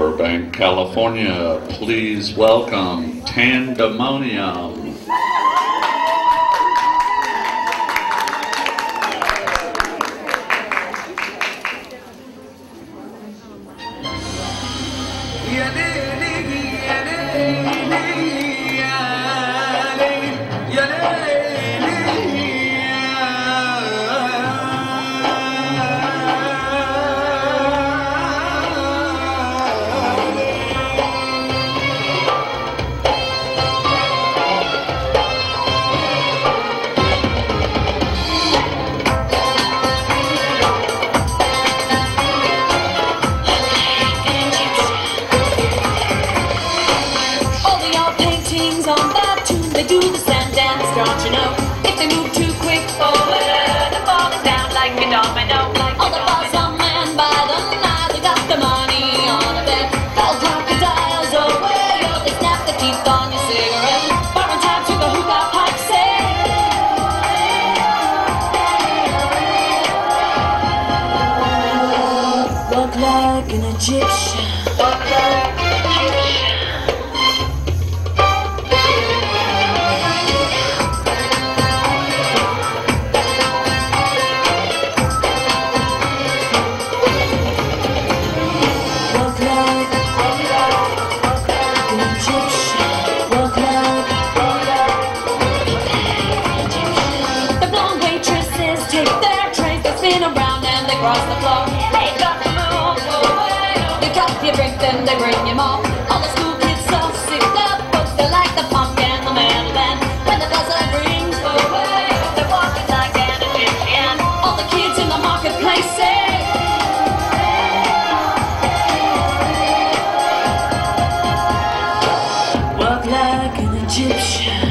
Burbank, California. Please welcome Tandemonium. do the sand dance, don't you know? If they move too quick forward, they're falling down like a domino. Like All the balls on land by the night, they got the money on a bed. Those crocodiles oh, or they snap the teeth on your cigarette. Borrowed time to the hookah pipe, say. Look like an Egyptian. Look like and they bring him off. All the school kids so sick of books, they like the punk and the mandolin. When the buzzer rings away, they're walking like an Egyptian. All the kids in the marketplace say, Walk like an Egyptian.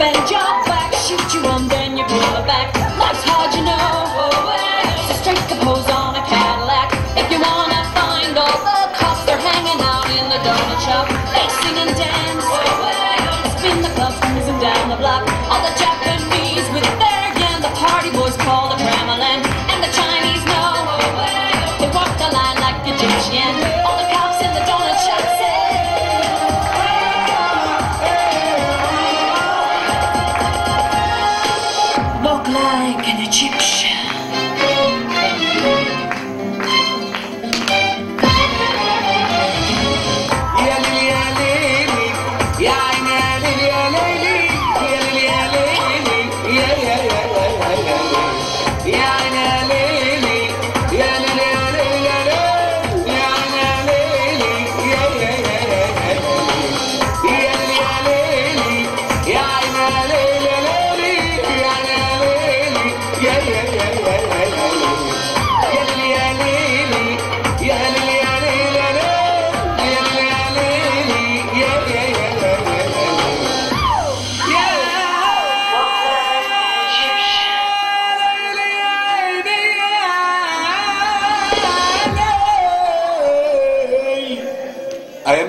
Benjamin. like an Egyptian.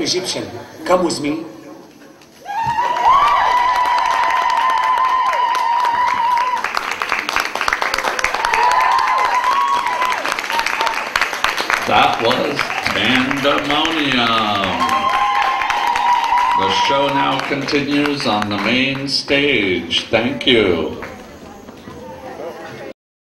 an Egyptian. Come with me. That was Pandemonium. The show now continues on the main stage. Thank you.